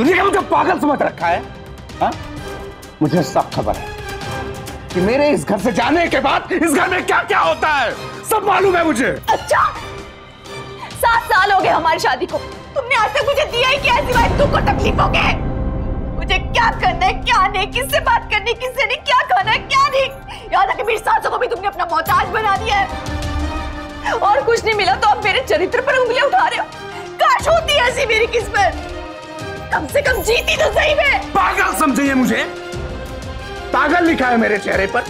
तूने क्या मुझे पागल समझ रखा है? हा? मुझे सब खबर है कि मेरे इस घर से जाने के बाद इस घर में क्या क्या होता है। सब मालूम है मुझे। अच्छा सात साल हो गए हमारी शादी को। तुमने आज तक मुझे दिया ही क्या है सिवाय और तकलीफों के मुझे क्या करना है, क्या नहीं, किससे बात करनी, किससे नहीं, क्या खाना है, क्या नहीं? याद है कि मेरी सासों को भी तुमने अपना मोहताज बना दिया है। और कुछ नहीं मिला तो आप मेरे चरित्र पर उंगलियाँ उठा रहे हो। काश होती ऐसी मेरी किस्मत। कम से कम जीती तो सही में। पागल समझिए मुझे। पागल लिखा है मेरे चेहरे पर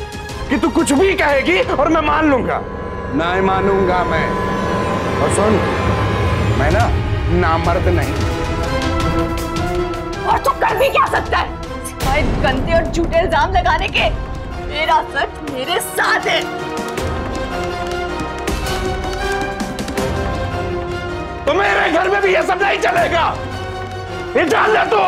कि तू कुछ भी कहेगी और मैं मान लूँगा। नहीं मानूँगा मैं। और सुन मैं ना नामर्द नहीं। और तू कर भी क्या सकता है? सिवाय गंदे और झूठे इल्ज़ाम लगाने के मेरा सच मेरे साथ है। तो मेरे घर में भी ये सब नहीं चलेगा। ये जान ले तू।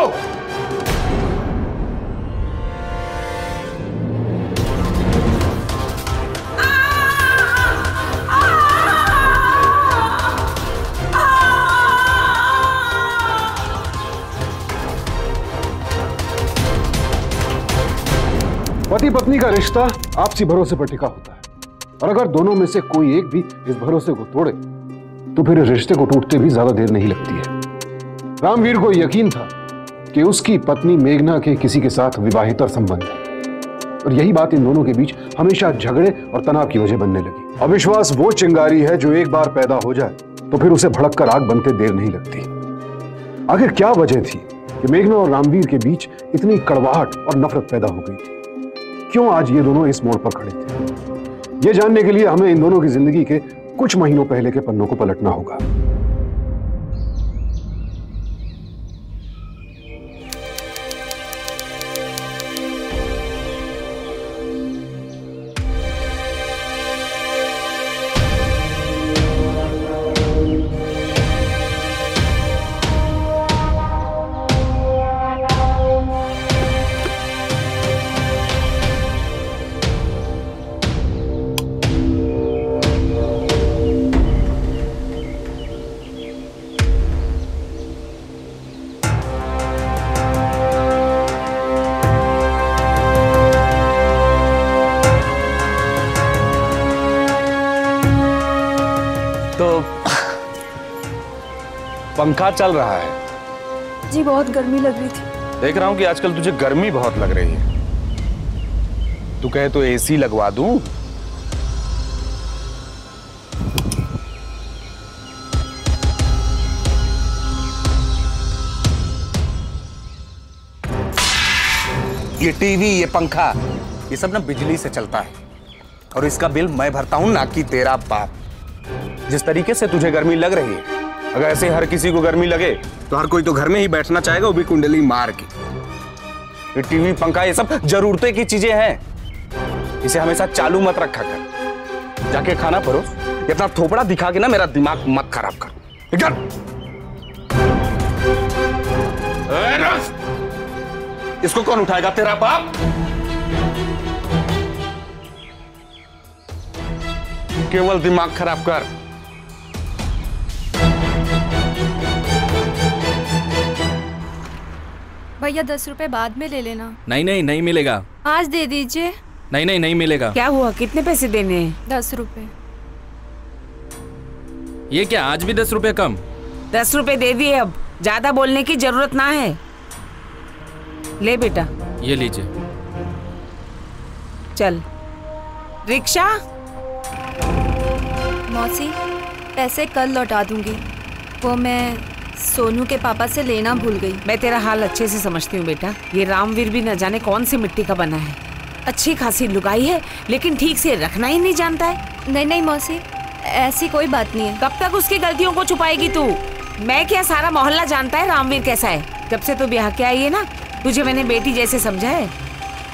पति पत्नी का रिश्ता आपसी भरोसे पर टिका होता है। और अगर दोनों में से कोई एक भी इस भरोसे को तोड़े तो फिर रिश्ते को टूटते भी ज़्यादा देर नहीं लगती है। रामवीर को यकीन था कि उसकी पत्नी मेघना के किसी के साथ विवाहितर संबंध है। और यही बात इन दोनों के बीच हमेशा झगड़े और तनाव की वजह बनने लगी। अविश्वास वो चिंगारी है जो एक बार पैदा हो जाए तो फिर उसे भड़क कर आग बनते देर नहीं लगती। आखिर क्या वजह थी कि मेघना और रामवीर के बीच इतनी कड़वाहट और नफरत पैदा हो गई थी? क्यों आज ये दोनों इस मोड़ पर खड़े थे? ये जानने के लिए हमें इन दोनों की ज़िंदगी के कुछ महीनों पहले के पन्नों को पलटना होगा। पंखा चल रहा है। जी बहुत गर्मी लग रही थी। देख रहा हूँ कि आजकल तुझे गर्मी बहुत लग रही है। तू कहे तो एसी लगवा दूँ? ये टीवी ये पंखा ये सब ना बिजली से चलता है। और इसका बिल मैं भरता हूँ ना कि तेरा बाप। जिस तरीके से तुझे गर्मी लग रही है अगर ऐसे हर किसी को गर्मी लगे तो हर कोई तो घर में ही बैठना चाहेगा, वो भी कुंडली मार के। ये टीवी, पंखा, ये सब जरूरतें की चीज़ें हैं। इसे हमेशा चालू मत रखा कर। जाके खाना परोस ये अपना थोपड़ा दिखा के ना मेरा दिमाग मत खराब कर! इसको कौन उठाएगा, तेरा बाप? केवल दिमाग खराब कर। भैया दस रुपए बाद में ले लेना। नहीं नहीं नहीं मिलेगा। आज दे दीजिए। नहीं नहीं नहीं मिलेगा। क्या हुआ? कितने पैसे देने हैं? दस रुपए। ये क्या आज भी दस रुपए कम? दस रुपए दे दिए अब। ज़्यादा बोलने की ज़रूरत ना है। ले बेटा। ये लीजिए। चल। रिक्शा? मौसी पैसे कल लौटा दूँगी। वो मैं सोनू के पापा से लेना भूल गई। मैं तेरा हाल अच्छे से समझती हूँ बेटा। ये रामवीर भी न जाने कौन सी मिट्टी का बना है। अच्छी खासी लुगाई है लेकिन ठीक से रखना ही नहीं जानता है। नहीं नहीं मौसी ऐसी कोई बात नहीं है। कब तक उसकी गलतियों को छुपाएगी तू? मैं क्या सारा मोहल्ला जानता है रामवीर कैसा है? जब से तू ब्याह के आई है ना तुझे मैंने बेटी जैसे समझा है।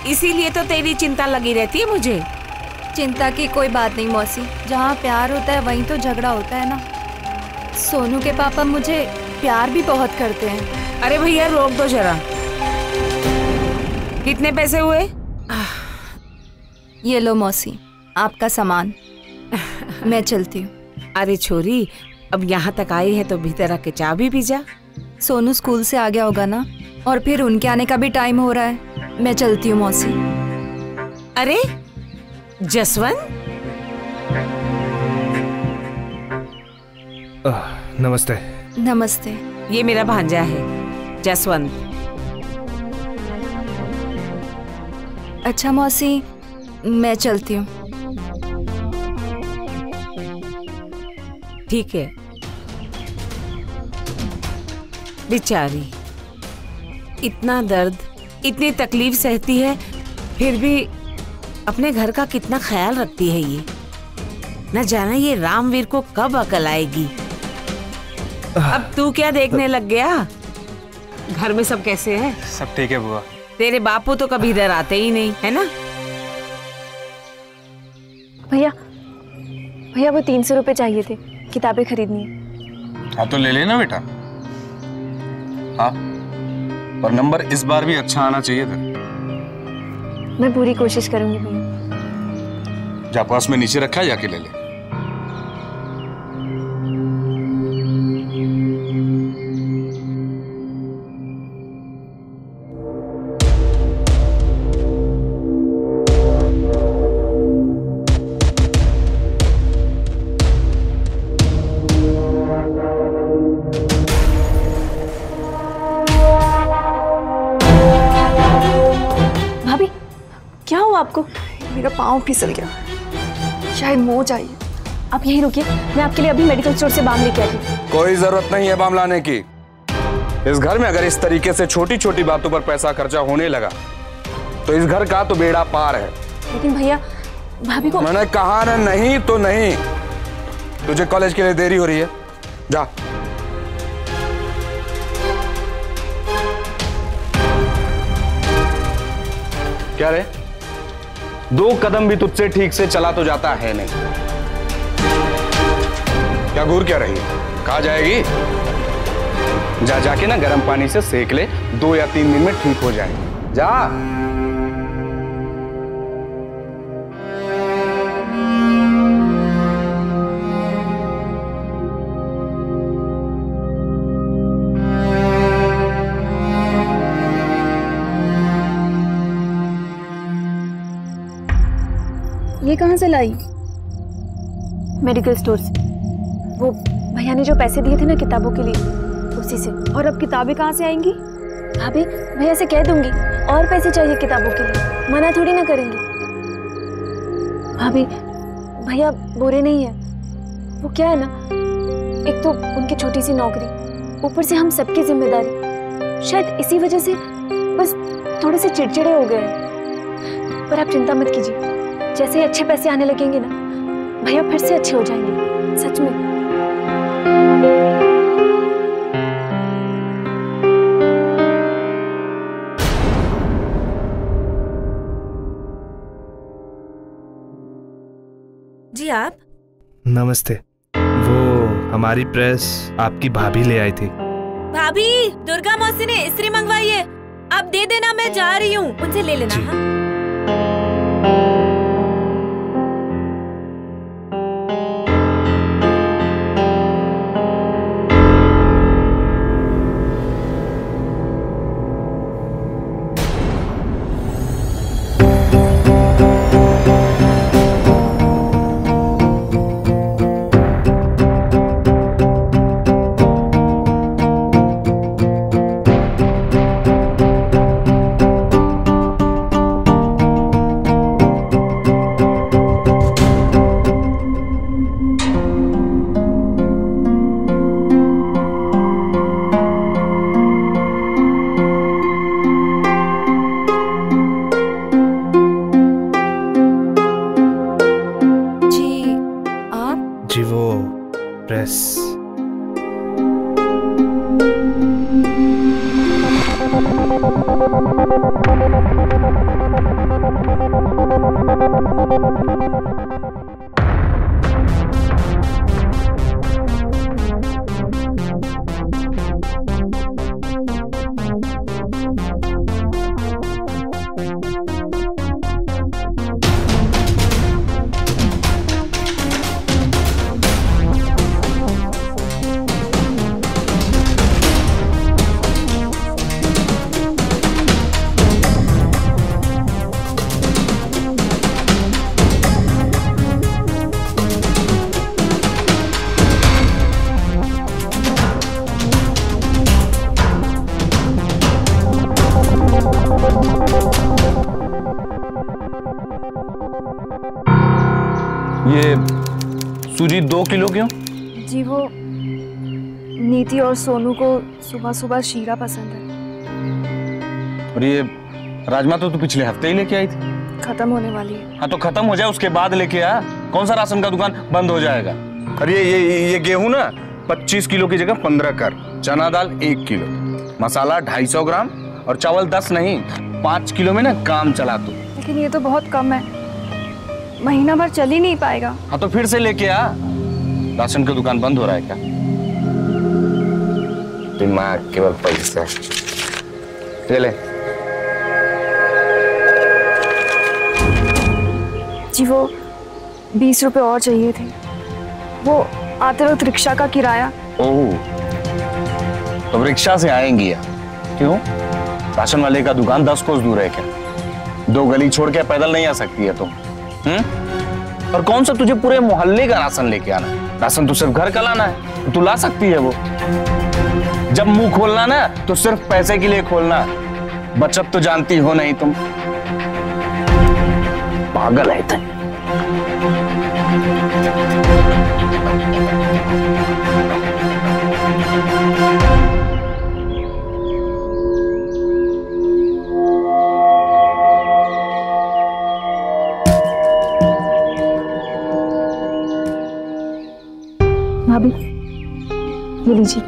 इसीलिए तो तेरी चिंता लगी रहती है मुझे। चिंता की कोई बात नहीं मौसी। जहाँ प्यार होता है वहीं तो झगड़ा होता है ना। सोनू के पापा मुझे प्यार भी बहुत करते हैं। अरे भैया रोक दो जरा। कितने पैसे हुए? ये लो मौसी आपका सामान। मैं चलती हूँ। अरे छोरी अब यहाँ तक आई है तो भीतर आके चाय भी पी जा। सोनू स्कूल से आ गया होगा ना? और फिर उनके आने का भी टाइम हो रहा है। मैं चलती हूँ मौसी। अरे जसवंत? नमस्ते। नमस्ते। ये मेरा भांजा है जसवंत। अच्छा मौसी मैं चलती हूँ। ठीक है। बेचारी इतना दर्द इतनी तकलीफ़ सहती है फिर भी अपने घर का कितना ख्याल रखती है ये? न जाना ये रामवीर को कब अकल आएगी। अब तू क्या देखने लग गया? घर में सब कैसे है? सब ठीक है बुआ। तेरे बापू तो कभी इधर आते ही नहीं है ना? भैया भैया वो तीन सौ रुपये चाहिए थे किताबें खरीदनी है। हाँ तो ले लेना बेटा। हाँ पर नंबर इस बार भी अच्छा आना चाहिए था। मैं पूरी कोशिश करूँगी भैया। जा पास में नीचे रखा है जाके ले ले। आपको। मेरा पाँव फिसल गया। शायद मोच आई आप यहीं रुकिए। मैं आपके लिए अभी मेडिकल स्टोर से बाम लेके हूँ। कोई ज़रूरत नहीं है बाम लाने की। इस घर में अगर इस तरीके से छोटी छोटी बातों पर पैसा खर्चा होने लगा तो इस घर का तो बेड़ा पार है। लेकिन भैया भाभी को मैंने कहा ना नहीं तो नहीं। तुझे कॉलेज के लिए देरी हो रही है। जा। क्या रे? दो कदम भी तुझसे ठीक से चला तो जाता है नहीं। क्या घूर क्या रही? कहा जाएगी? जा, जाके ना गर्म पानी से सेक ले, दो या तीन दिन में ठीक हो जाएगी। जा। ये कहाँ से लाई? मेडिकल स्टोर से। वो भैया ने जो पैसे दिए थे ना किताबों के लिए, उसी से। और अब किताबें कहाँ से आएँगी? भाभी, भैया से कह दूँगी, और पैसे चाहिए किताबों के लिए। मना थोड़ी ना करेंगी। भाभी, भैया बुरे नहीं है। वो क्या है ना, एक तो उनकी छोटी सी नौकरी, ऊपर से हम सबकी ज़िम्मेदारी। शायद इसी वजह से बस थोड़े से चिड़चिड़े हो गए पर आप चिंता मत कीजिए। जैसे ही अच्छे पैसे आने लगेंगे ना भैया फिर से अच्छे हो जाएँगे सच में। जी आप? नमस्ते। वो हमारी प्रेस आपकी भाभी ले आई थी। भाभी दुर्गा मौसी ने इस्त्री मंगवाई है। आप दे देना मैं जा रही हूँ। उनसे ले लेना जी। हाँ? प्रेस दो किलो क्यों? जी वो नीति और सोनू को सुबह सुबह शीरा पसंद है। और ये राजमा तो तू पिछले हफ़्ते ही लेके आई थी। खत्म होने वाली है। हाँ तो खत्म हो जाए उसके बाद लेके आ। कौन सा राशन का दुकान बंद हो जाएगा? और ये ये ये गेहूँ ना 25 किलो की जगह 15 कर। चना दाल एक किलो। मसाला 250 ग्राम और चावल 10 नहीं पाँच किलो में ना काम चला तू। लेकिन ये तो बहुत कम है। महीना भर चल ही नहीं पाएगा। हाँ तो फिर से लेके आ। राशन का दुकान बंद हो रहा है क्या? दिमाग केवल पैसा। ये ले। जी वो बीस रुपए और चाहिए थे। वो आते वक्त रिक्शा का किराया। ओह तो रिक्शा से आएँगी या? क्यों? राशन वाले का दुकान दस कोस दूर है क्या? दो गली छोड़ के पैदल नहीं आ सकती है तुम हम्म? और कौन सा तुझे पूरे मोहल्ले का राशन लेके आना है? राशन तो सिर्फ़ घर का लाना है तो तू ला सकती है वो। जब मुँह खोलना ना तो सिर्फ़ पैसे के लिए खोलना। बचत तो जानती हो नहीं तुम। पागल है तुम भाभी ये लीजिए।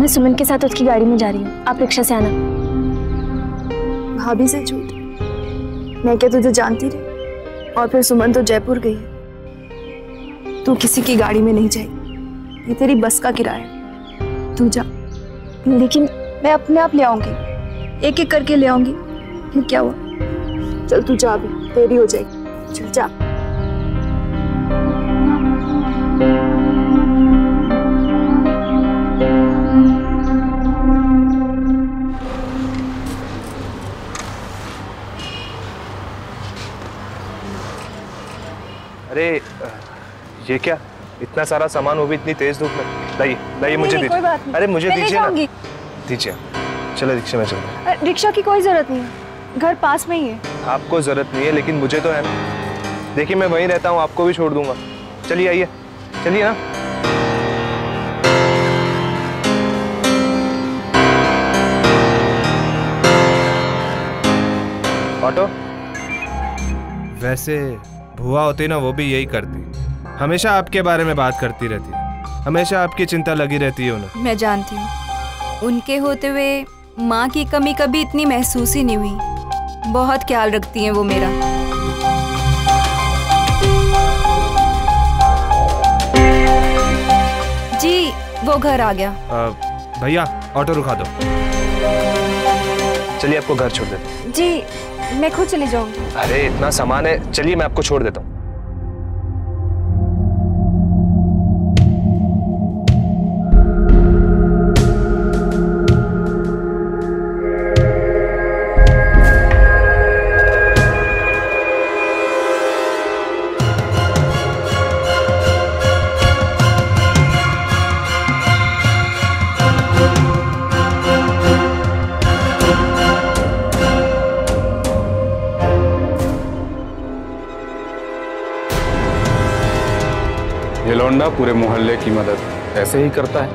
मैं सुमन के साथ उसकी गाड़ी में जा रही हूँ। आप रिक्शा से आना। भाभी से झूठ? मैं क्या तुझे जानती रही? और फिर सुमन तो जयपुर गई। है तू किसी की गाड़ी में नहीं जाएगी। ये तेरी बस का किराया है। तू जा। लेकिन मैं अपने आप ले आऊँगी। एक एक करके ले आऊँगी। फिर क्या हुआ? चल तू जा अभी। देरी हो जाएगी। चल जा। ये क्या? इतना सारा सामान वो भी इतनी तेज धूप में। लाइए लाइए मुझे दीजिए। अरे मुझे दीजिए ना। दीजिए। चलो रिक्शा में चलो रिक्शा की कोई ज़रूरत नहीं है। घर पास में ही है। आपको ज़रूरत नहीं है लेकिन मुझे तो है ना। देखिए मैं वहीं रहता हूँ आपको भी छोड़ दूँगा। चलिए आइए। चलिए ना। ऑटो? वैसे भुआ होती ना वो भी यही करती। हमेशा आपके बारे में बात करती रहती है। हमेशा आपकी चिंता लगी रहती है उन्हें। मैं जानती हूँ। उनके होते हुए माँ की कमी कभी इतनी महसूस ही नहीं हुई। बहुत ख्याल रखती हैं वो मेरा। जी वो घर आ गया। भैया ऑटो रुका दो। चलिए आपको घर छोड़ देता हूँ। जी मैं खुद चली जाऊँगी अरे इतना सामान है। चलिए मैं आपको छोड़ देता हूँ। ये पूरे मोहल्ले की मदद ऐसे ही करता है?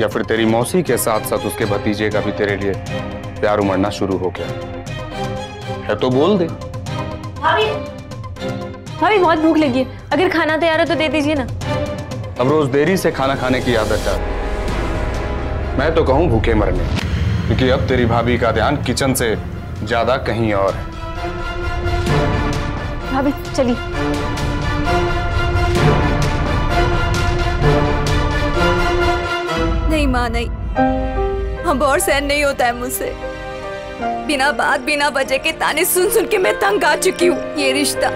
या फिर तेरी मौसी के साथ साथ उसके भतीजे का भी तेरे लिए प्यार उमड़ना शुरू हो गया? है तो बोल दे। भाभी भाभी बहुत भूख लगी है। अगर खाना तैयार है तो दे दीजिए ना। अब रोज देरी से खाना खाने की आदत डाल। मैं तो कहूँ भूखे मरने क्योंकि अब तेरी भाभी का ध्यान किचन से ज़्यादा कहीं और है। भाभी चलिए। नहीं। माँ नहीं अब और सहन नहीं होता है मुझसे। बिना बात बिना वजह के ताने सुन सुन के मैं तंग आ चुकी हूँ। ये रिश्ता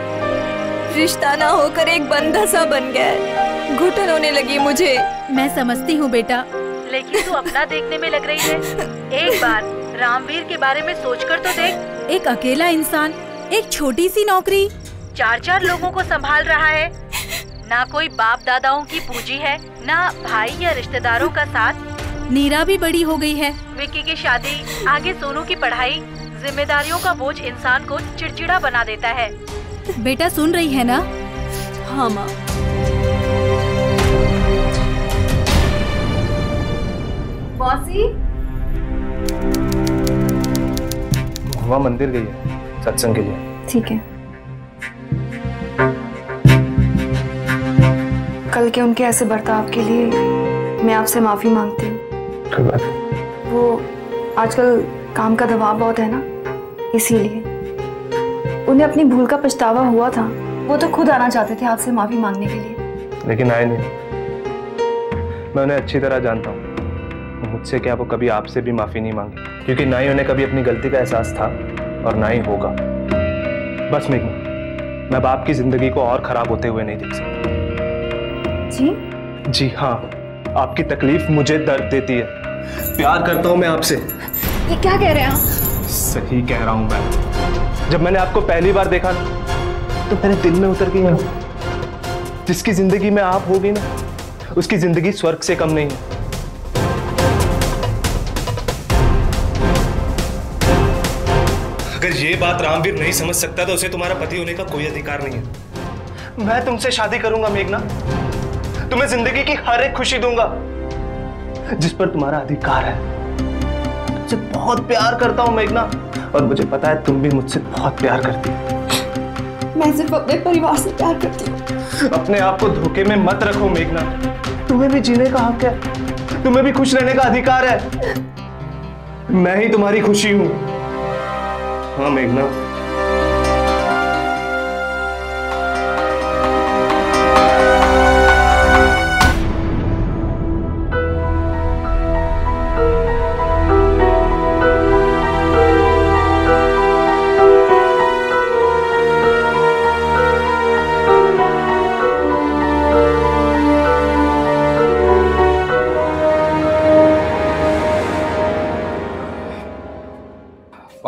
रिश्ता ना होकर एक बंधा सा बन गया है। घुटन होने लगी मुझे। मैं समझती हूँ बेटा। लेकिन तू अपना देखने में लग रही है। एक बार रामवीर के बारे में सोचकर तो देख। एक अकेला इंसान एक छोटी सी नौकरी। चार चार लोगों को संभाल रहा है। ना कोई बाप दादाओं की पूंजी है ना भाई या रिश्तेदारों का साथ। नीरा भी बड़ी हो गई है। विक्की की शादी आगे सोनू की पढ़ाई जिम्मेदारियों का बोझ इंसान को चिड़चिड़ा बना देता है। बेटा सुन रही है ना? हाँ माँ। मौसी हुआ मंदिर गई है सत्संग के लिए। ठीक है। कल के उनके ऐसे बर्ताव के लिए मैं आपसे माफ़ी मांगती हूँ। कोई बात वो आजकल काम का दबाव बहुत है ना इसीलिए। उन्हें अपनी भूल का पछतावा हुआ था। वो तो खुद आना चाहते थे आपसे माफ़ी मांगने के लिए। लेकिन आए नहीं। मैं उन्हें अच्छी तरह जानता हूँ। मुझसे क्या वो कभी आपसे भी माफ़ी नहीं मांगी? क्योंकि ना ही उन्हें कभी अपनी गलती का एहसास था और ना ही होगा। बस मेघना मैं बाप की ज़िंदगी को और खराब होते हुए नहीं देख सकता। जी? जी हाँ। आपकी तकलीफ़ मुझे दर्द देती है। प्यार करता हूँ मैं आपसे। ये क्या कह रहे हैं आप? सही कह रहा हूँ मैं। जब मैंने आपको पहली बार देखा तो मेरे दिल में उतर गई आप जिसकी ज़िंदगी में आप होगी ना उसकी ज़िंदगी स्वर्ग से कम नहीं है। अगर ये बात रामवीर नहीं समझ सकता तो उसे तुम्हारा पति होने का कोई अधिकार नहीं है। मैं तुमसे शादी करूँगा मेघना। तुम्हें ज़िंदगी की हर एक खुशी दूँगा। जिस पर तुम्हारा अधिकार है। तुमसे बहुत प्यार करता हूँ मेघना और मुझे पता है तुम भी मुझसे बहुत प्यार करती हो। मैं सिर्फ़ अपने परिवार से प्यार करती हूँ। अपने आप को धोखे में मत रखो मेघना। तुम्हें भी जीने का हक है। तुम्हें भी खुश रहने का अधिकार है। मैं ही तुम्हारी खुशी हूँ। हाँ मेघना।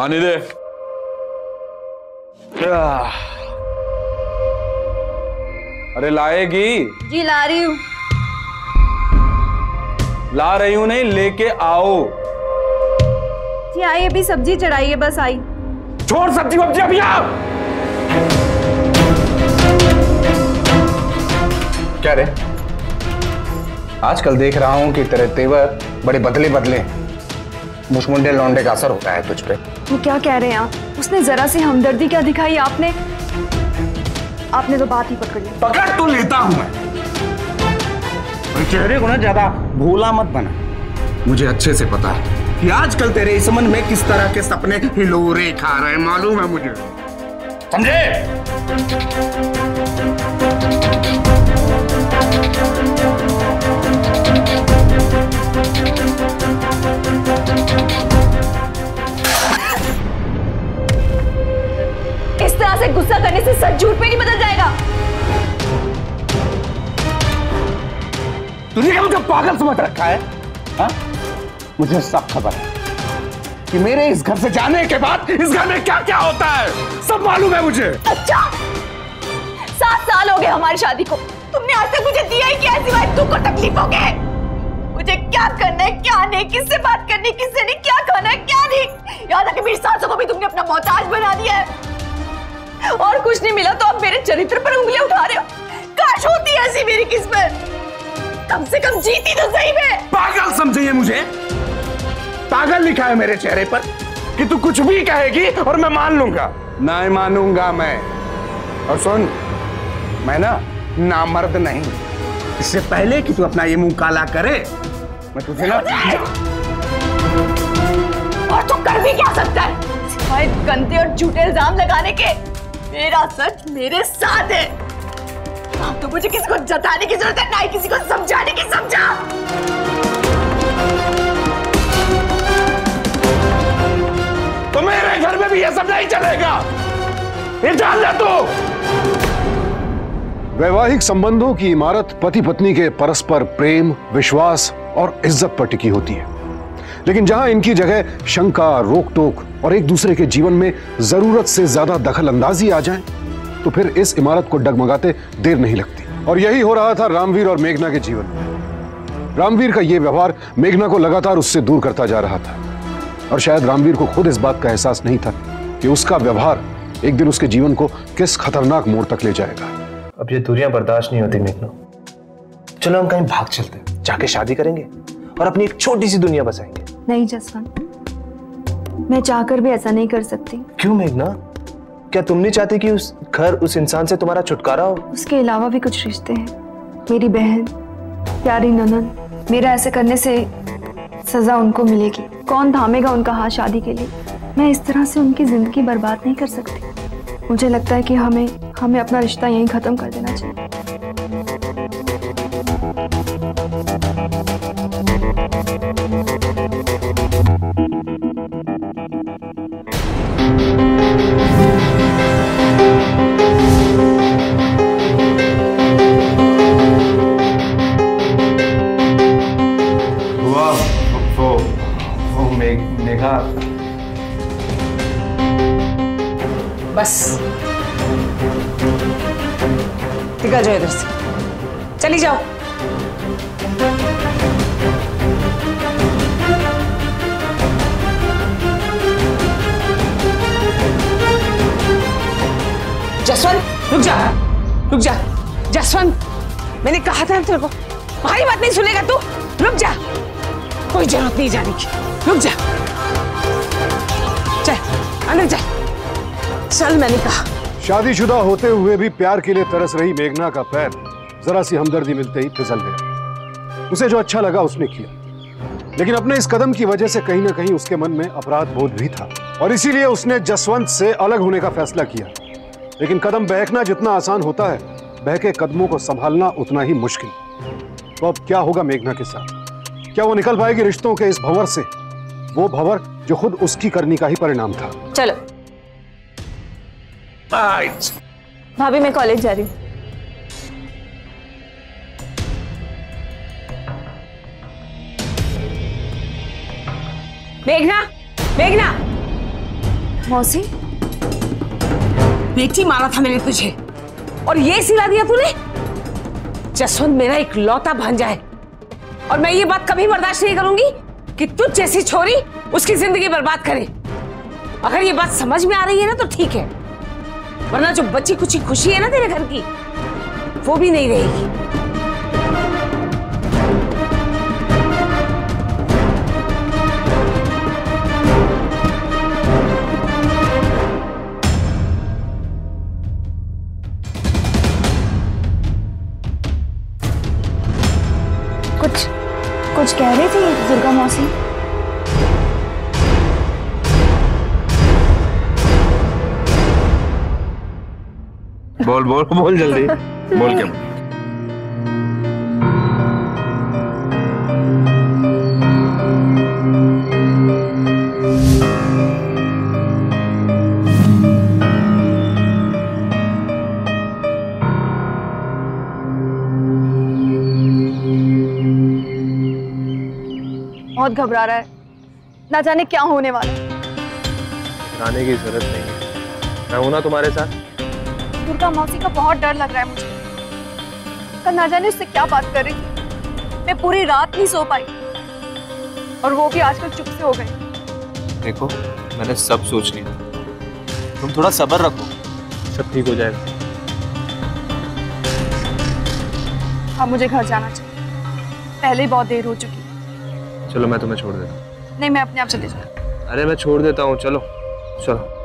पानी दे अरे लाएगी। जी ला रही हूँ। ला रही हूँ नहीं लेके आओ। जी आई अभी सब्ज़ी चढ़ाइए बस आई। छोड़ सब्ज़ी वब्जी अभी आओ क्या रे? आजकल देख रहा हूँ कि तेरे तेवर बड़े बदले बदले। हैं। मुछमुंडे लौंडे का असर होता है तुझ पे। ये क्या कह रहे हैं आप? उसने जरा सी हमदर्दी क्या दिखाई आपने? आपने तो बात ही पकड़। ली पकड़ तो लेता हूँ मैं। चेहरे को ना ज़्यादा भोला मत बना। मुझे अच्छे से पता है कि आजकल तेरे इस मन में किस तरह के सपने हिलोरे खा रहे हैं। मालूम है मुझे। समझे? तरह से गुस्सा करने से सच झूठ में नहीं बदल जाएगा। तूने क्या मुझे पागल समझ रखा है? हा? मुझे सब खबर है कि मेरे इस घर से जाने के बाद इस घर में क्या क्या होता है। सब मालूम है मुझे। अच्छा सात साल हो गए हमारी शादी को। तुमने आज तक मुझे दिया ही क्या है सिवाय और तकलीफों के? मुझे क्या करना है क्या नहीं किससे बात करनी किससे नहीं क्या खाना है क्या नहीं? याद है कि मेरी सासों को भी तुमने अपना मोहताज बना दिया है। और कुछ नहीं मिला तो आप मेरे चरित्र पर उंगलियाँ उठा रहे हो। काश होती ऐसी मेरी किस्मत। कम से कम जीती तो सही में। पागल समझिए मुझे। पागल लिखा है मेरे चेहरे पर कि तू कुछ भी कहेगी और मैं मान लूँगा। नहीं मानूँगा मैं। और सुन मैं ना नामर्द नहीं। इससे पहले कि तू अपना ये मुँह काला करे मैं तुझे ना और तू कर भी क्या सकता है? सिवाय गंदे और झूठे इल्ज़ाम लगाने के मेरा सच मेरे साथ है। अब तो मुझे किसी को जताने की ज़रूरत है ना ही किसी को समझाने की समझा। तो मेरे घर में भी ये सब नहीं चलेगा। ये जान ले तू। वैवाहिक संबंधों की इमारत पति पत्नी के परस्पर प्रेम विश्वास और इज़्ज़त पर टिकी होती है। लेकिन जहाँ इनकी जगह शंका रोक टोक और एक दूसरे के जीवन में ज़रूरत से ज़्यादा दखल अंदाजी आ जाए तो फिर इस इमारत को डगमगाते देर नहीं लगती। और यही हो रहा था रामवीर और मेघना के जीवन में। रामवीर का यह व्यवहार मेघना को लगातार उससे दूर करता जा रहा था। और शायद रामवीर को खुद इस बात का एहसास नहीं था कि उसका व्यवहार एक दिन उसके जीवन को किस खतरनाक मोड़ तक ले जाएगा। अब ये दूरियाँ बर्दाश्त नहीं होती मेघना। चलो हम कहीं भाग चलते जाके शादी करेंगे। और अपनी एक छोटी सी दुनिया बसाएँगे। नहीं जसवंत। मैं चाहकर भी ऐसा नहीं कर सकती। क्यों मेघना? क्या तुम नहीं चाहती कि उस घर उस इंसान से तुम्हारा छुटकारा हो? उसके अलावा भी कुछ रिश्ते हैं। मेरी बहन प्यारी ननन मेरा ऐसे करने से सजा उनको मिलेगी। कौन थामेगा उनका हाथ शादी के लिए? मैं इस तरह से उनकी ज़िंदगी बर्बाद नहीं कर सकती। मुझे लगता है कि हमें हमें अपना रिश्ता यहीं खत्म कर देना चाहिए। बस। निकल जाओ इधर से। चली जाओ। रुक जा रुक जा। जसवंत, मैंने कहा था तेरे को हमारी बात नहीं सुनेगा तू। रुक जा। कोई ज़रूरत नहीं जाने की। रुक जा। चल, अंदर चल चल, मैंने कहा। शादीशुदा होते हुए भी प्यार के लिए तरस रही मेघना का पैर जरा सी हमदर्दी मिलते ही फिसल गया। उसे जो अच्छा लगा उसने किया। लेकिन अपने इस कदम की वजह से कहीं ना कहीं उसके मन में अपराध बोध भी था। और इसीलिए उसने जसवंत से अलग होने का फैसला किया। लेकिन कदम बहकना जितना आसान होता है बहके कदमों को संभालना उतना ही मुश्किल। तो अब क्या होगा मेघना के साथ? क्या वो निकल पाएगी रिश्तों के इस भंवर से? वो भंवर जो खुद उसकी करनी का ही परिणाम था। चलो। भाभी मैं कॉलेज जा रही हूँ। मेघना! मेघना! मौसी? बेटी मारा था मैंने तुझे। और ये सिला दिया तूने? जसवंत मेरा एक लौता भांजा है। और मैं ये बात कभी बर्दाश्त नहीं करूँगी कि तुझ जैसी छोरी उसकी ज़िंदगी बर्बाद करे। अगर ये बात समझ में आ रही है ना तो ठीक है। वरना जो बची कुछ खुशी है ना तेरे घर की, वो भी नहीं रहेगी। कुछ कह रही थी दुर्गा मौसी? बोल बोल बोल जल्दी। बोल क्या? बहुत घबरा रहा है। ना जाने क्या होने वाला है। आने की ज़रूरत नहीं है। मैं हूँ ना तुम्हारे साथ। दुर्गा मौसी का बहुत डर लग रहा है मुझे। कल ना जाने उससे क्या बात कर रही थी। मैं पूरी रात नहीं सो पाई। और वो भी आजकल चुप से हो गए। देखो मैंने सब सोच लिया। तुम थोड़ा सब्र रखो। सब ठीक हो जाएगा। अब मुझे घर जाना चाहिए। पहले ही बहुत देर हो चुकी है। चलो मैं तुम्हें छोड़ देता हूँ। नहीं मैं अपने आप से जाऊँ अरे मैं छोड़ देता हूँ चलो। चलो।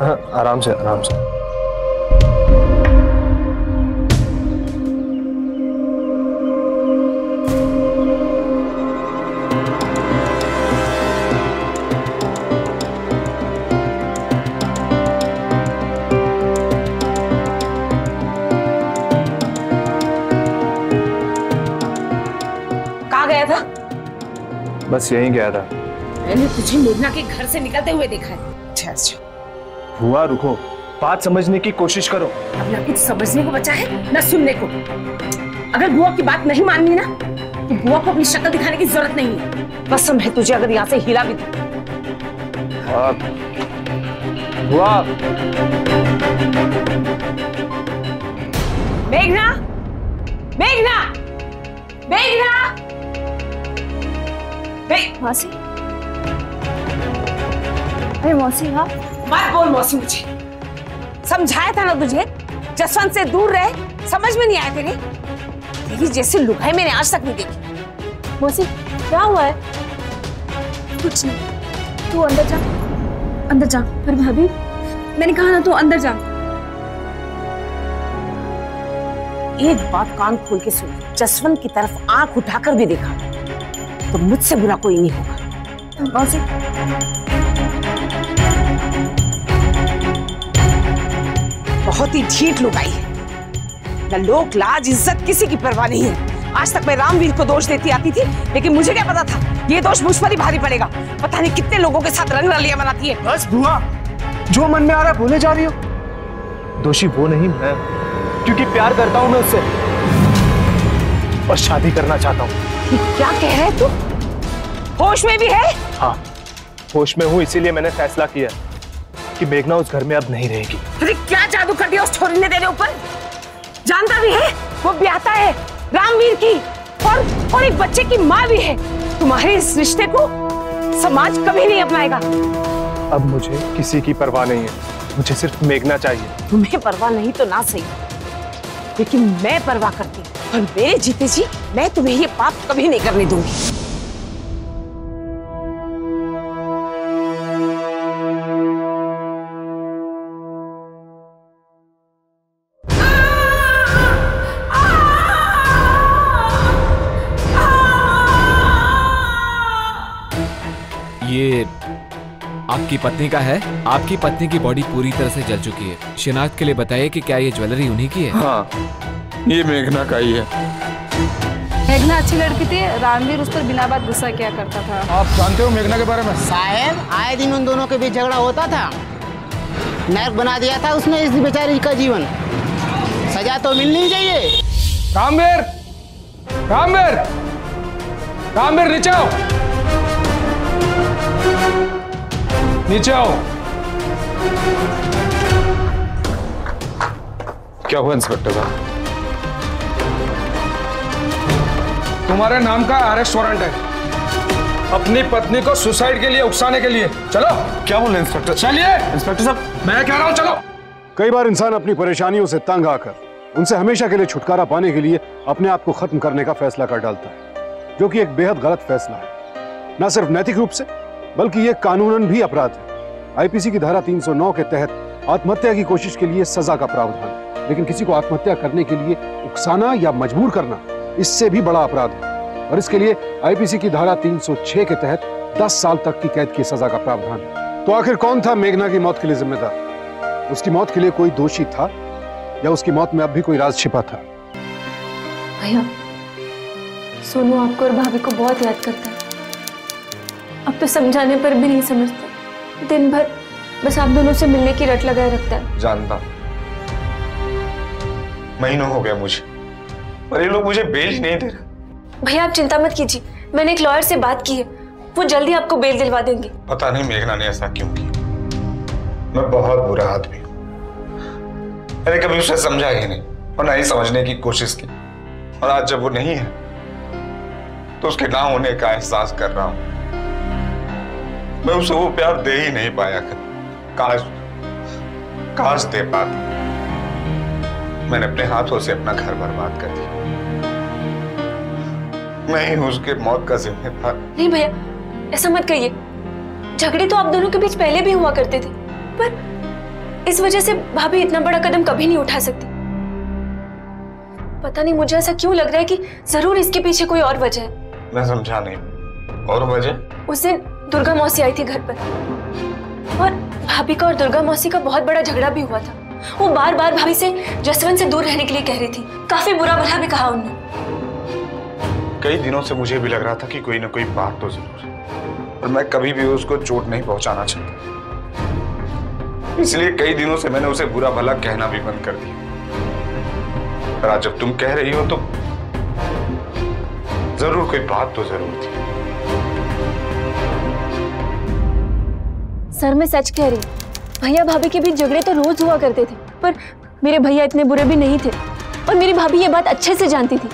हाँ आराम से आराम से। बस यहीं गया था। मैंने तुझे मेघना के घर से निकलते हुए देखा है। अच्छा अच्छा। हुआ रुको। बात समझने की कोशिश करो। अब ना कुछ समझने को बचा है ना सुनने को। अगर बुआ की बात नहीं माननी ना तो बुआ को अपनी शक्ल दिखाने की ज़रूरत नहीं है। कसम है तुझे अगर यहाँ से हिला भी दे। मेघना मेघना! मासी। अरे मौसी हाँ मत बोल मौसी मुझे। समझाया था ना तुझे? जसवंत से दूर रहे समझ में नहीं आया तेरे। तेरी जैसी लुगाई मैंने आज तक नहीं देखी। मौसी क्या हुआ है? कुछ नहीं। तू अंदर जा। अंदर जा। पर भाभी मैंने कहा ना तू अंदर जा। एक बात कान खोल के सुन। जसवंत की तरफ़ आँख उठाकर भी देखा। तो मुझसे बुरा कोई नहीं होगा बहुत ही झीठ लुगाई है न लोक लाज इज़्ज़त किसी की परवाह नहीं है आज तक मैं रामवीर को दोष देती आती थी लेकिन मुझे क्या पता था ये दोष मुझ पर ही भारी पड़ेगा पता नहीं कितने लोगों के साथ रंग रलियाँ बनाती है बस बुआ जो मन में आ रहा है बोले जा रही हो दोषी वो नहीं मैं क्योंकि प्यार करता हूँ मैं उससे और शादी करना चाहता हूँ क्या कह रहे तू? होश में भी है? हाँ होश में हूँ इसीलिए मैंने फैसला किया कि मेघना उस घर में अब नहीं रहेगी। अरे क्या जादू कर दिया उस छोरी ने तेरे ऊपर? जानता भी है वो ब्याहता है रामवीर की और और एक बच्चे की माँ भी है। तुम्हारे इस रिश्ते को समाज कभी नहीं अपनाएगा। अब मुझे किसी की परवाह नहीं है। मुझे सिर्फ़ मेघना चाहिए। तुम्हें परवाह नहीं तो ना सही। लेकिन मैं परवाह करती और मेरे जीते जी मैं तुम्हें ये पाप कभी नहीं करने दूँगी। आपकी पत्नी का है? आपकी पत्नी की बॉडी पूरी तरह से जल चुकी है। शिनाख्त के लिए बताइए कि क्या ये ज्वेलरी उन्हीं की है? हाँ ये मेघना का ही है। मेघना अच्छी लड़की थी रामवीर उस पर बिना बात गुस्सा किया करता था। आप जानते हो मेघना के बारे में? साहब आए दिन उन दोनों के बीच झगड़ा होता था। नर्क बना दिया था उसने इस बेचारी का जीवन। सजा तो मिलनी चाहिए। रामवीर! रामवीर! रामवीर नीचे नीचे आओ। क्या हुआ इंस्पेक्टर साहब? तुम्हारे नाम का अरेस्ट वारंट है। अपनी पत्नी को सुसाइड के लिए उकसाने के लिए। चलो। क्या बोले इंस्पेक्टर? चलिए। इंस्पेक्टर साहब। मैं कह रहा हूँ चलो। कई बार इंसान अपनी परेशानियों से तंग आकर उनसे हमेशा के लिए छुटकारा पाने के लिए अपने आप को खत्म करने का फैसला कर डालता है जो कि एक बेहद गलत फैसला है। न सिर्फ़ नैतिक रूप से बल्कि यह कानूनन भी अपराध है। आईपीसी की धारा 309 के तहत आत्महत्या की कोशिश के लिए सजा का प्रावधान। लेकिन किसी को आत्महत्या करने के लिए उकसाना या मजबूर करना, इससे भी बड़ा अपराध है। और इसके लिए आईपीसी की धारा 306 के तहत 10 साल तक की कैद की सजा का प्रावधान है। तो आखिर कौन था मेघना की मौत के लिए जिम्मेदार? उसकी मौत के लिए कोई दोषी था? या उसकी मौत में अब भी कोई राज छिपा था? भैया, सोनू आपको और भाभी को बहुत याद करता है। अब तो समझाने पर भी नहीं समझता। दिन भर बस आप दोनों से मिलने की रट लगाए रखता है। जानता महीनों हो गया मुझे पर ये लोग मुझे बेल नहीं दे रहे। भैया आप चिंता मत कीजिए। मैंने एक लॉयर से बात की है। वो जल्दी आपको बेल दिलवा देंगे। पता नहीं मेघना ने ऐसा क्यों किया। मैं बहुत बुरा आदमी हूँ। मैंने कभी उसे समझा ही नहीं और ना ही समझने की कोशिश की। और आज जब वो नहीं है तो उसके ना होने का एहसास कर रहा हूँ। मैं उसे वो प्यार दे ही नहीं पाया काश काश दे पाता। मैंने अपने हाथों से अपना घर बर्बाद कर दिया। मैं ही उसके मौत का जिम्मेदार। नहीं भैया ऐसा मत कहिए। झगड़े तो आप दोनों के बीच पहले भी हुआ करते थे पर इस वजह से भाभी इतना बड़ा कदम कभी नहीं उठा सकती। पता नहीं मुझे ऐसा क्यों लग रहा है कि ज़रूर इसके पीछे कोई और वजह है। मैं समझा नहीं। और वजह? उस दिन दुर्गा मौसी आई थी घर पर। और भाभी का और दुर्गा मौसी का बहुत बड़ा झगड़ा भी हुआ था। वो बार बार भाभी से जसवंत से दूर रहने के लिए कह रही थी। काफ़ी बुरा भला भी कहा उन्होंने कई दिनों से मुझे भी लग रहा था कि कोई ना कोई बात तो ज़रूर है। और मैं कभी भी उसको चोट नहीं पहुंचाना चाहता। इसलिए कई दिनों से मैंने उसे बुरा भला कहना भी बंद कर दिया। पर आज जब तुम कह रही हो तो ज़रूर कोई बात तो ज़रूर थी। सर मैं सच कह रही हूँ। भैया भाभी के बीच झगड़े तो रोज हुआ करते थे पर मेरे भैया इतने बुरे भी नहीं थे। और मेरी भाभी ये बात अच्छे से जानती थी।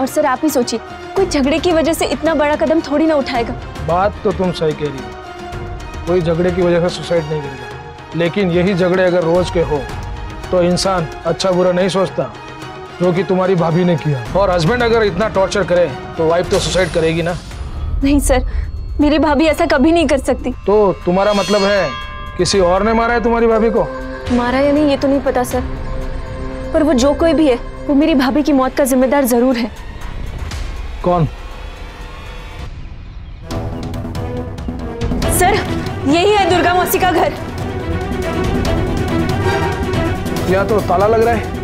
और सर आप ही सोचिए कोई झगड़े की वजह से इतना बड़ा कदम थोड़ी ना उठाएगा। बात तो तुम सही कह रही हो। कोई झगड़े की वजह से सुसाइड नहीं करेगा। लेकिन यही झगड़े अगर रोज के हो तो इंसान अच्छा बुरा नहीं सोचता जो कि तुम्हारी भाभी ने किया। और हस्बैंड अगर इतना टॉर्चर करे तो वाइफ तो सुसाइड करेगी ना? नहीं सर मेरी भाभी ऐसा कभी नहीं कर सकती। तो तुम्हारा मतलब है किसी और ने मारा है तुम्हारी भाभी को? मारा या नहीं ये तो नहीं पता सर। पर वो जो कोई भी है वो मेरी भाभी की मौत का जिम्मेदार ज़रूर है। कौन? सर यही है दुर्गा मौसी का घर। या तो ताला लग रहा है।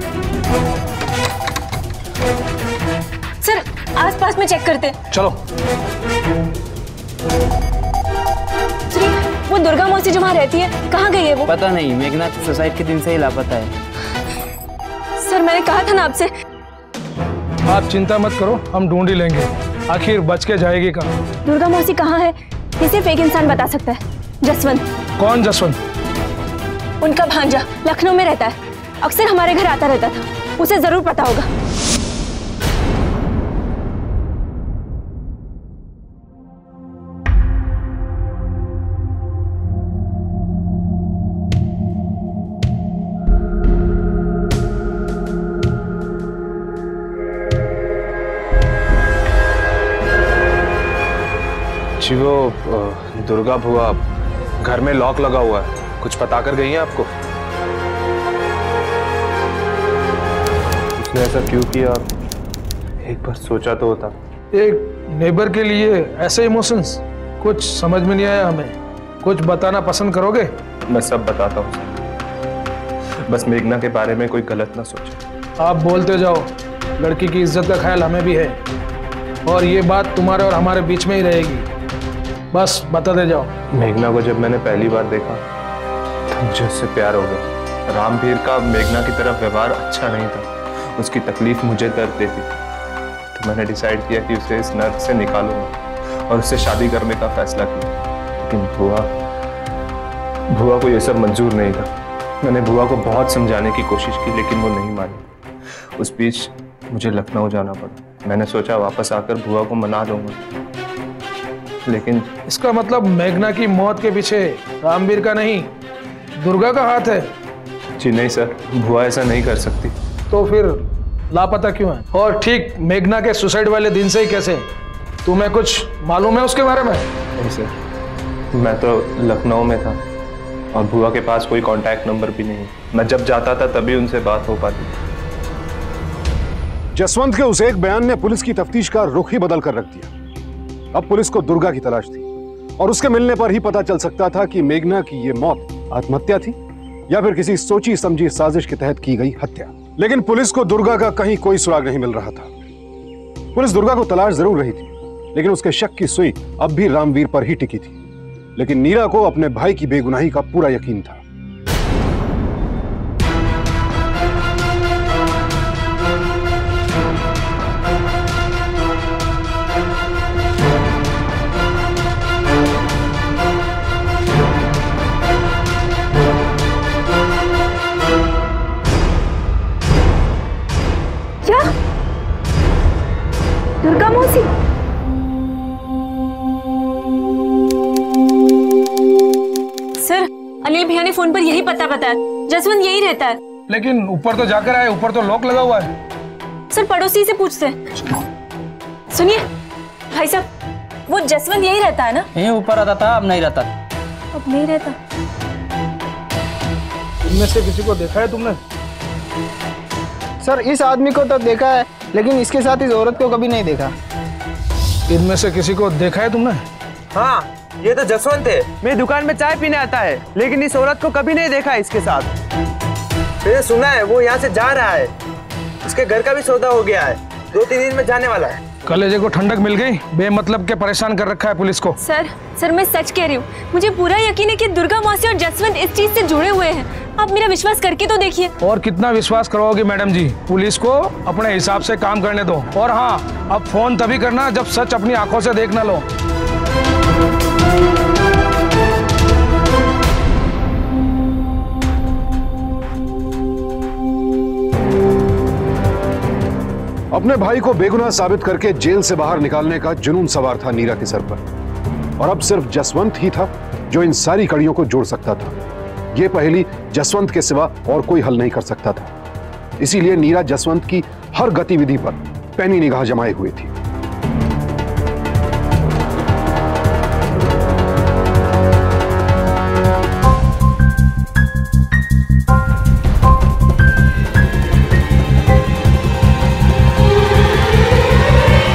सर आसपास में चेक करते चलो। वो दुर्गा मौसी जो वहाँ रहती है कहाँ गई है वो? पता नहीं मेघना सुसाइड के दिन से ही लापता है। सर मैंने कहा था ना आपसे। आप चिंता मत करो हम ढूंढ ही लेंगे। आखिर बच के जाएगी कहाँ? दुर्गा मौसी कहाँ है ये सिर्फ़ एक इंसान बता सकता है। जसवंत। कौन जसवंत? उनका भांजा लखनऊ में रहता है। अक्सर हमारे घर आता रहता था उसे ज़रूर पता होगा। जी वो दुर्गा भुआ घर में लॉक लगा हुआ है। कुछ पता कर गई है आपको? उसने ऐसा क्यों किया? एक बार सोचा तो होता। एक नेबर के लिए ऐसे इमोशंस कुछ समझ में नहीं आया हमें। कुछ बताना पसंद करोगे? मैं सब बताता हूँ बस मेघना के बारे में कोई गलत ना सोचे। आप बोलते जाओ लड़की की इज़्ज़त का ख्याल हमें भी है। और ये बात तुम्हारे और हमारे बीच में ही रहेगी। बस, बताते जाओ। मेघना को जब मैंने पहली बार देखा तो मुझे उससे प्यार हो गया। रामवीर का मेघना की तरफ़ व्यवहार अच्छा नहीं था। उसकी तकलीफ़ मुझे दर्द देती थी। तो मैंने डिसाइड किया कि उसे इस नर्क से निकालूँगा और उससे शादी करने का फैसला किया। लेकिन भुआ भुआ को यह सब मंजूर नहीं था। मैंने भुआ को बहुत समझाने की कोशिश की, लेकिन वो नहीं मानी। उस बीच मुझे लखनऊ जाना पड़ा। मैंने सोचा, वापस आकर भुआ को मना लूँगा लेकिन इसका मतलब मेघना की मौत के पीछे रामवीर का नहीं दुर्गा का हाथ है। जी नहीं सर भुआ ऐसा नहीं कर सकती। तो फिर लापता क्यों है? और ठीक मेघना के सुसाइड वाले दिन से ही कैसे? तुम्हें कुछ मालूम है उसके बारे में? नहीं सर मैं तो लखनऊ में था और भुआ के पास कोई कांटेक्ट नंबर भी नहीं। मैं जब जाता था तभी उनसे बात हो पाती जसवंत के उस एक बयान ने पुलिस की तफ्तीश का रुख ही बदल कर रख दिया। अब पुलिस को दुर्गा की तलाश थी। और उसके मिलने पर ही पता चल सकता था कि मेघना की यह मौत आत्महत्या थी, या फिर किसी सोची समझी साजिश के तहत की गई हत्या। लेकिन पुलिस को दुर्गा का कहीं कोई सुराग नहीं मिल रहा था। पुलिस दुर्गा को तलाश ज़रूर रही थी, लेकिन उसके शक की सुई अब भी रामवीर पर ही टिकी थी। लेकिन नीरा को अपने भाई की बेगुनाही का पूरा यकीन था। दुर्गा मौसी। सर अनिल भैया ने फ़ोन पर यही पता बताया। जसवंत यही रहता है। लेकिन ऊपर तो जाकर आए ऊपर तो लॉक लगा हुआ है। सर पड़ोसी से पूछते हैं। सुनिए भाई साहब वो जसवंत यही रहता है ना? यही ऊपर आता था अब नहीं रहता। अब नहीं रहता। इनमें से किसी को देखा है तुमने? सर इस आदमी को तो देखा है। लेकिन इसके साथ इस औरत को कभी नहीं देखा। इनमें से किसी को देखा है तुमने? हाँ ये तो जसवंत है। मेरी दुकान में चाय पीने आता है लेकिन इस औरत को कभी नहीं देखा इसके साथ। मैंने सुना है वो यहाँ से जा रहा है। उसके घर का भी सौदा हो गया है। दो तीन दिन में जाने वाला है। कलेजे को ठंडक मिल गई बेमतलब के परेशान कर रखा है पुलिस को। सर सर मैं सच कह रही हूँ मुझे पूरा यकीन है कि दुर्गा मौसी और जसवंत इस चीज़ से जुड़े हुए हैं। आप मेरा विश्वास करके तो देखिए। और कितना विश्वास करोगे मैडम जी पुलिस को अपने हिसाब से काम करने दो। और हाँ अब फ़ोन तभी करना जब सच अपनी आँखों से देख ना लो। अपने भाई को बेगुनाह साबित करके जेल से बाहर निकालने का जुनून सवार था नीरा के सर पर। और अब सिर्फ़ जसवंत ही था जो इन सारी कड़ियों को जोड़ सकता था। यह पहली जसवंत के सिवा और कोई हल नहीं कर सकता था। इसीलिए नीरा जसवंत की हर गतिविधि पर पैनी निगाह जमाए हुए थी। Thank you.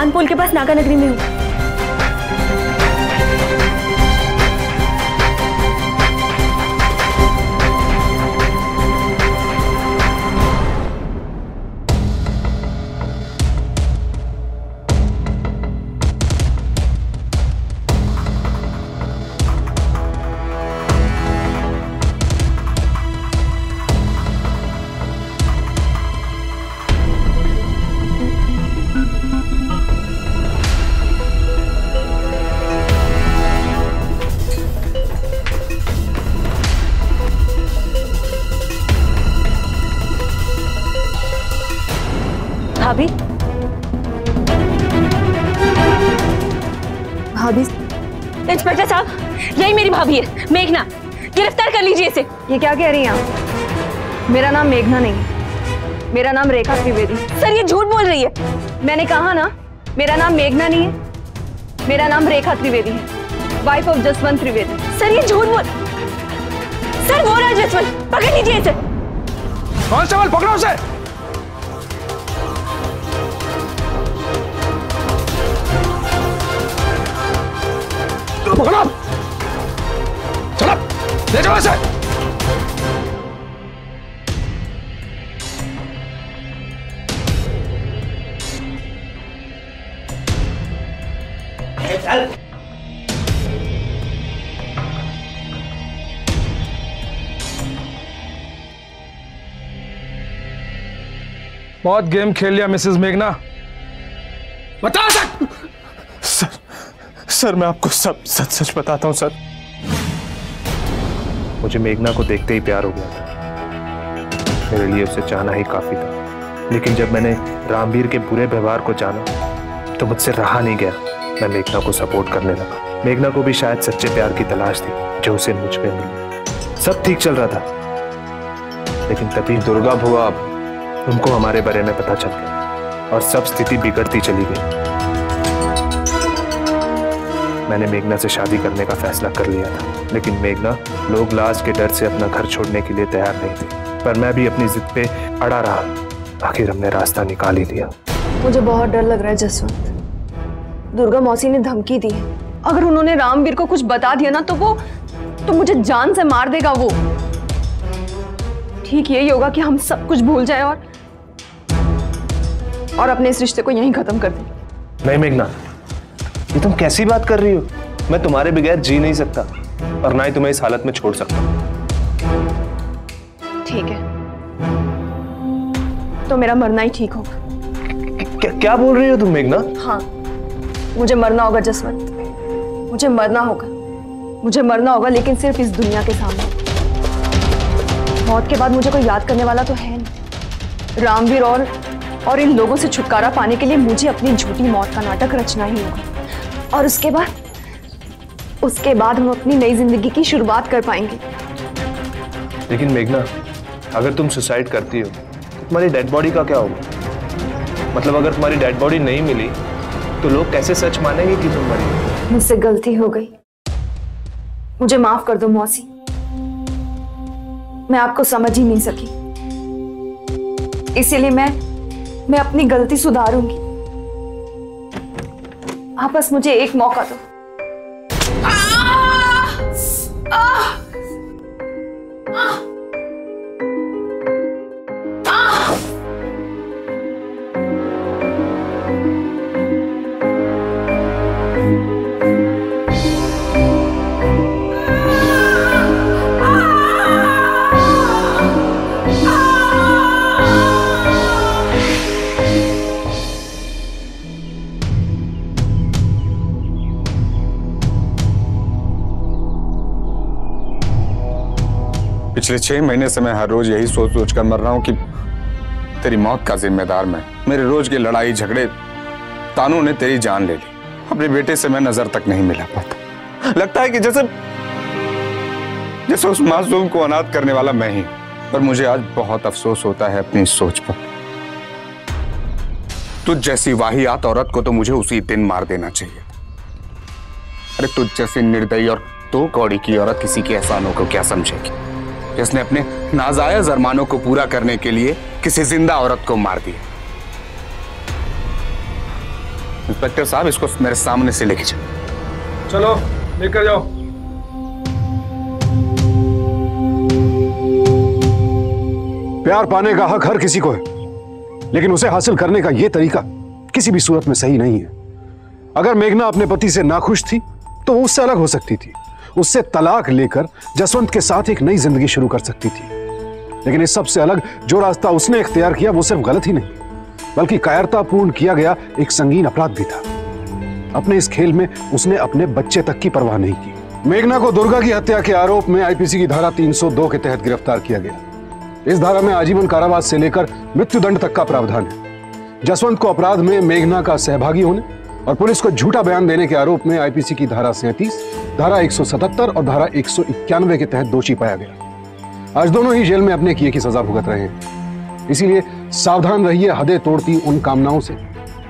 मैं यहाँ पे चाँद पोल के पास नागा नगरी में हूँ। क्या कह रही हैं आप? मेरा नाम मेघना नहीं मेरा नाम रेखा त्रिवेदी। सर ये झूठ बोल रही है। मैंने कहा ना मेरा नाम मेघना नहीं है मेरा नाम रेखा त्रिवेदी है। Wife of Jaswant Trivedi sir ये झूठ बोल सर वो रहा जसवंत पकड़ लीजिए इसे। कांस्टेबल पकड़ो उसे। पकड़ो। चलो ले जाओ इसे। बहुत गेम खेल लिया मिसेस मेघना। बता सक सर सर मैं आपको सब सच सच बताता हूँ सर। मुझे मेघना को देखते ही प्यार हो गया था। मेरे लिए उसे चाहना ही काफ़ी था। लेकिन जब मैंने रामवीर के बुरे व्यवहार को जाना तो मुझसे रहा नहीं गया। मैं मेघना को सपोर्ट करने लगा। मेघना को भी शायद सच्चे प्यार की तलाश थी जो उसे मुझमें मिली। सब ठीक चल रहा था। लेकिन तभी दुर्गा भुआ उनको हमारे बारे में पता चल गया और सब स्थिति बिगड़ती चली गई। मैंने मेघना से शादी करने का फैसला कर लिया था, लेकिन मेघना लोग लाज के डर से अपना घर छोड़ने के लिए तैयार नहीं थी, पर मैं भी अपनी जिद पे अड़ा रहा। आखिर हमने रास्ता निकाल ही लिया। मुझे बहुत डर लग रहा है जसवंत दुर्गा मौसी ने धमकी दी। है अगर उन्होंने रामवीर को कुछ बता दिया ना तो वो तो मुझे जान से मार देगा वो। ठीक यही होगा कि हम सब कुछ भूल जाए और और अपने इस रिश्ते को यहीं खत्म कर दें नहीं मेघना ये तुम कैसी बात कर रही हो? मैं तुम्हारे बगैर जी नहीं सकता और ना ही तुम्हें इस हालत में छोड़ सकता। ठीक है। तो मेरा मरना ही ठीक होगा। क्या क्या बोल रही हो तुम मेघना? हाँ मुझे मरना होगा जसवंत। मुझे मरना होगा। मुझे मरना होगा लेकिन सिर्फ़ इस दुनिया के सामने। मौत के बाद मुझे कोई याद करने वाला तो है नहीं। रामवीर और और इन लोगों से छुटकारा पाने के लिए मुझे अपनी झूठी मौत का नाटक रचना ही होगा। और उसके बाद उसके बाद हम अपनी नई ज़िंदगी की शुरुआत कर पाएँगे। लेकिन मेघना अगर तुम सुसाइड करती हो तो तुम्हारी डेड बॉडी का क्या होगा? मतलब अगर तुम्हारी डेड बॉडी नहीं मिली तो लोग कैसे सच मानेंगे कि तुम मरी मुझसे गलती हो गई। मुझे माफ़ कर दो मौसी। मैं आपको समझ ही नहीं सकी। इसीलिए मैं मैं अपनी गलती सुधारूँगी। आप बस मुझे एक मौका दो। पिछले छह महीने से मैं हर रोज यही सोच सोच कर मर रहा हूँ कि तेरी मौत का जिम्मेदार मैं। मेरे रोज की लड़ाई झगड़े, तानू ने तेरी जान ले ली। अपने बेटे से मैं नज़र तक नहीं मिला पाता। लगता है कि जैसे जैसे उस मासूम को अनाथ करने वाला मैं ही पर मुझे आज बहुत अफसोस होता है अपनी सोच पर। तुझ जैसी वाहियात औरत को तो मुझे उसी दिन मार देना चाहिए। अरे तुझ जैसी निर्दयी और दो कौड़ी की औरत किसी के एहसानों को क्या समझेगी? जिसने अपने नाजायज अरमानों को पूरा करने के लिए किसी ज़िंदा औरत को मार दिया। इंस्पेक्टर साहब इसको मेरे सामने से लेके चलो चलो लेकर जाओ। प्यार पाने का हक हर किसी को है लेकिन उसे हासिल करने का यह तरीका किसी भी सूरत में सही नहीं है। अगर मेघना अपने पति से नाखुश थी तो वो उससे अलग हो सकती थी। उससे तलाक लेकर जसवंत के साथ एक नई ज़िंदगी शुरू कर सकती थी। लेकिन इस सबसे अलग जो रास्ता उसने इख्तियार किया, वो सिर्फ़ गलत ही नहीं, बल्कि कायरतापूर्ण किया गया एक संगीन अपराध भी था। अपने इस खेल में उसने अपने बच्चे तक की परवाह नहीं की। मेघना को दुर्गा की हत्या के आरोप में आईपीसी की धारा 302 के तहत गिरफ़्तार किया गया। इस धारा में आजीवन कारावास से लेकर मृत्युदंड तक का प्रावधान है। जसवंत को अपराध में मेघना का सहभागी होने और पुलिस को झूठा बयान देने के आरोप में आईपीसी की धारा सैंतीस, धारा 177 और धारा एक सौ इक्यानवे के तहत दोषी पाया गया। आज दोनों ही जेल में अपने किए की सजा भुगत रहे हैं। इसीलिए सावधान रहिए, हदें तोड़ती उन कामनाओं से,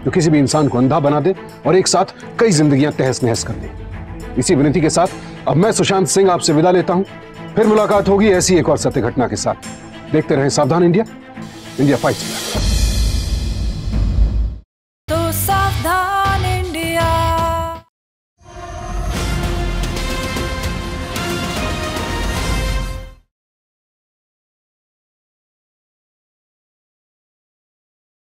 जो किसी भी इंसान को अंधा बना दे और एक साथ कई जिंदगियाँ तहस नहस कर दे। इसी विनती के साथ अब मैं सुशांत सिंह आपसे विदा लेता हूँ। फिर मुलाकात होगी ऐसी एक और सत्य घटना के साथ। देखते रहें सावधान इंडिया। India fight